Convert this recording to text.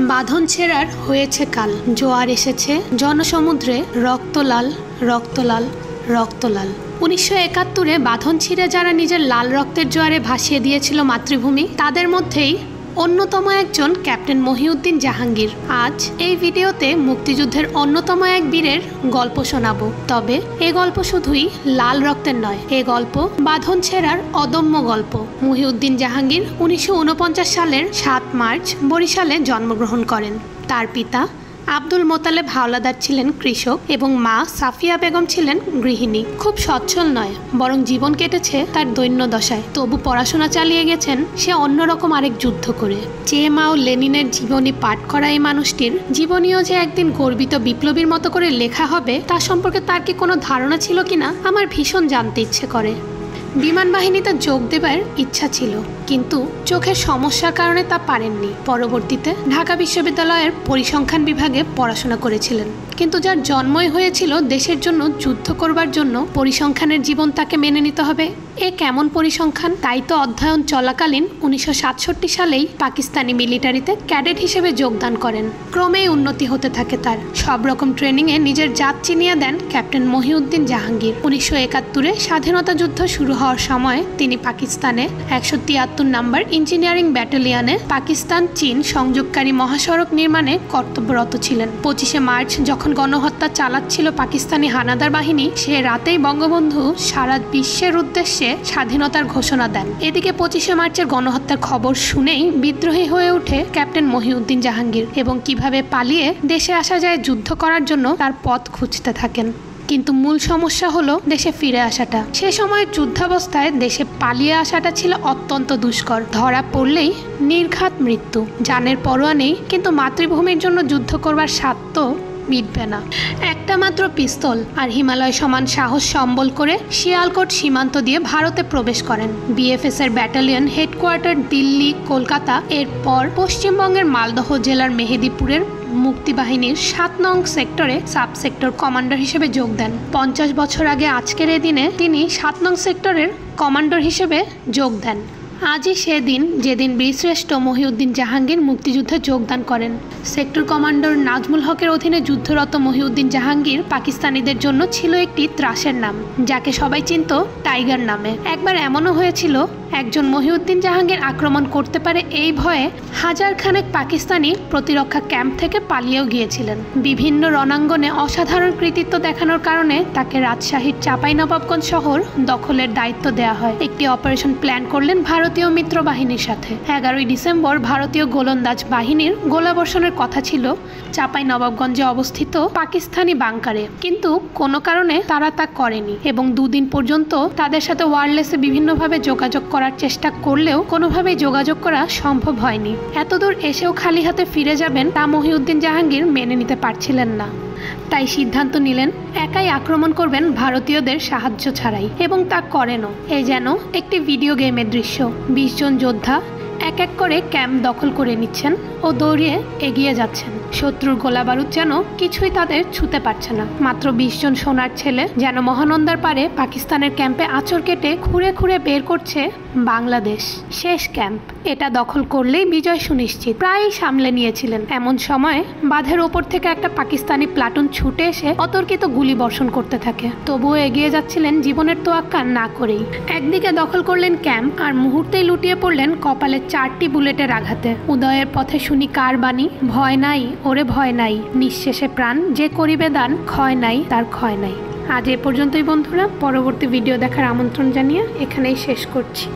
বাঁধন ছেঁড়ার হয়েছে কাল। জোয়ার এসেছে। জনসমুদ্রে রক্তলাল রক্তলাল রক্তলাল। উনিশশো একাত্তরে বাঁধন ছিঁড়ে যারা নিজের লাল রক্তের জোয়ারে ভাসিয়ে দিয়েছিল মাতৃভূমি, তাদের মধ্যেই অন্যতম একজন ক্যাপ্টেন মহিউদ্দিন জাহাঙ্গীর। আজ এই ভিডিওতে মুক্তিযুদ্ধের অন্যতম এক বীরের গল্প শোনাব। তবে এ গল্প শুধুই লাল রক্তের নয়, এ গল্প বাঁধন ছেঁড়ার অদম্য গল্প। মহিউদ্দিন জাহাঙ্গীর উনিশশো ঊনপঞ্চাশ সালের সাত মার্চ বরিশালে জন্মগ্রহণ করেন। তার পিতা আব্দুল মোতালেব হাওলাদার ছিলেন কৃষক এবং মা সাফিয়া বেগম ছিলেন গৃহিণী। খুব সচ্ছল নয়, বরং জীবন কেটেছে তার দৈন্য দশায়। তবু পড়াশোনা চালিয়ে গেছেন, সে অন্যরকম আরেক যুদ্ধ করে। চে মাও লেনিনের জীবনী পাঠ করা এই মানুষটির, জীবনীও যে একদিন গর্বিত বিপ্লবীর মতো করে লেখা হবে, তা সম্পর্কে তার কি কোনো ধারণা ছিল কিনা, আমার ভীষণ জানতে ইচ্ছে করে। বিমান বাহিনীতে যোগ দেবার ইচ্ছা ছিল, কিন্তু চোখের সমস্যার কারণে তা পারেননি। পরবর্তীতে ঢাকা বিশ্ববিদ্যালয়ের পরিসংখ্যান বিভাগে পড়াশোনা করেছিলেন, কিন্তু যার জন্মই হয়েছিল দেশের জন্য যুদ্ধ করবার জন্য পরিসংখ্যানের জীবন তাকে মেনে নিতে হবে। এ কেমন পরিসংখ্যান? তাই তো অধ্যয়ন চলাকালীন উনিশশো সাতষট্টি সালেই পাকিস্তানি মিলিটারিতে ক্যাডেট হিসেবে যোগদান করেন। ক্রমেই উন্নতি হতে থাকে তার। সব রকম ট্রেনিংয়ে নিজের জাত চিনিয়ে দেন ক্যাপ্টেন মহিউদ্দিন জাহাঙ্গীর। উনিশশো একাত্তরে স্বাধীনতা যুদ্ধ শুরু হওয়ার সময় তিনি পাকিস্তানে একশো তিয়াত্তর নাম্বার ইঞ্জিনিয়ারিং ব্যাটালিয়নে পাকিস্তান চীন সংযোগকারী মহাসড়ক নির্মাণে কর্তব্যরত ছিলেন। পঁচিশে মার্চ যখন গণহত্যা চালাচ্ছিল পাকিস্তানি হানাদার বাহিনী, সে রাতেই বঙ্গবন্ধু সারা বিশ্বের উদ্দেশ্যে স্বাধীনতার ঘোষণা দেন। এদিকে পঁচিশে মার্চের গণহত্যার খবর শুনেই বিদ্রোহী হয়ে ওঠে ক্যাপ্টেন মহিউদ্দিন জাহাঙ্গীর এবং কীভাবে পালিয়ে দেশে আসা যায়, যুদ্ধ করার জন্য তার পথ খুঁজতে থাকেন। কিন্তু মূল সমস্যা হলো দেশে ফিরে আসাটা। সে সময় যুদ্ধাবস্থায় দেশে পালিয়ে আসাটা ছিল অত্যন্ত দুষ্কর। ধরা পড়লেই নির্ঘাত মৃত্যু। জানের পরোয়া নেই, কিন্তু মাতৃভূমির জন্য যুদ্ধ করবার স্বার্থ মিটবে না। একটা মাত্র পিস্তল আর হিমালয় সমান সাহস সম্বল করে শিয়ালকোট সীমান্ত দিয়ে ভারতে প্রবেশ করেন। বিএফএস এর ব্যাটালিয়ন হেডকোয়ার্টার দিল্লি, কলকাতা, এরপর পশ্চিমবঙ্গের মালদহ জেলার মেহেদিপুরের মুক্তিবাহিনীর সাত নং সেক্টরে সাব সেক্টর কমান্ডার হিসেবে যোগ দেন। পঞ্চাশ বছর আগে আজকের এই দিনে তিনি সাত নং সেক্টরের কমান্ডার হিসেবে যোগ দেন। আজই সেদিন যেদিন বীরশ্রেষ্ঠ মহিউদ্দিন জাহাঙ্গীর মুক্তিযুদ্ধে যোগদান করেন। সেক্টর কমান্ডার নাজমুল হকের অধীনে যুদ্ধরত মহিউদ্দিন জাহাঙ্গীর পাকিস্তানিদের জন্য ছিল একটি ত্রাসের নাম, যাকে সবাই চিনত টাইগার নামে। একবার এমনও হয়েছিল একজন মহিউদ্দিন জাহাঙ্গীর আক্রমণ করতে পারে এই ভয়ে হাজার খানেক পাকিস্তানি প্রতিরক্ষা ক্যাম্প থেকে পালিয়েও গিয়েছিলেন। বিভিন্ন রণাঙ্গনে অসাধারণ কৃতিত্ব দেখানোর কারণে তাকে রাজশাহীর চাঁপাইনবাবগঞ্জ শহর দখলের দায়িত্ব দেওয়া হয়। একটি অপারেশন প্ল্যান করলেন ভারতীয় মিত্র বাহিনীর সাথে। এগারোই ডিসেম্বর ভারতীয় গোলন্দাজ বাহিনীর গোলাবর্ষণের কথা ছিল চাপাই নবাবগঞ্জে অবস্থিত পাকিস্তানি বাংকারে। কিন্তু কোনো কারণে তারা তা করেনি এবং দুদিন পর্যন্ত তাদের সাথে ওয়ারলেসে বিভিন্নভাবে যোগাযোগ করার চেষ্টা করলেও কোনোভাবেই যোগাযোগ করা সম্ভব হয়নি। এতদূর এসেও খালি হাতে ফিরে যাবেন তা মহিউদ্দিন জাহাঙ্গীর মেনে নিতে পারছিলেন না। তাই সিদ্ধান্ত নিলেন, একাই আক্রমণ করবেন ভারতীয়দের সাহায্য ছাড়াই এবং তা করেনও। এ যেন একটি ভিডিও গেমের দৃশ্য। বিশ জন যোদ্ধা এক এক করে ক্যাম্প দখল করে নিচ্ছেন ও দৌড়িয়ে এগিয়ে যাচ্ছেন। শত্রুর গোলা বারুদ যেন কিছুই তাদের ছুতে পারছে না। মাত্র বিশ জন সোনার ছেলে যেন মহানন্দার পারে পাকিস্তানের ক্যাম্পে আচর কেটে খুঁড়ে খুঁড়ে বের করছে বাংলাদেশ। শেষ ক্যাম্প। এটা দখল করলেই বিজয় সুনিশ্চিত। প্রায় সামলে নিয়েছিলেন। এমন সময় বাঁধের ওপর থেকে একটা পাকিস্তানি প্লাটুন ছুটে এসে অতর্কিত গুলি বর্ষণ করতে থাকে। তবুও এগিয়ে যাচ্ছিলেন জীবনের তোয়াক্কা না করেই। একদিকে দখল করলেন ক্যাম্প আর মুহূর্তেই লুটিয়ে পড়লেন কপালে চারটি বুলেটের আঘাতে। উদয়ের পথে শুনি কার বাণী? ভয় নাই, ওরে ভয় নাই। নিঃশেষে প্রাণ যে করিবে দান, ক্ষয় নাই, তার ক্ষয় নাই। আজ এ পর্যন্তই বন্ধুরা। পরবর্তী ভিডিও দেখার আমন্ত্রণ জানিয়ে এখানেই শেষ করছি।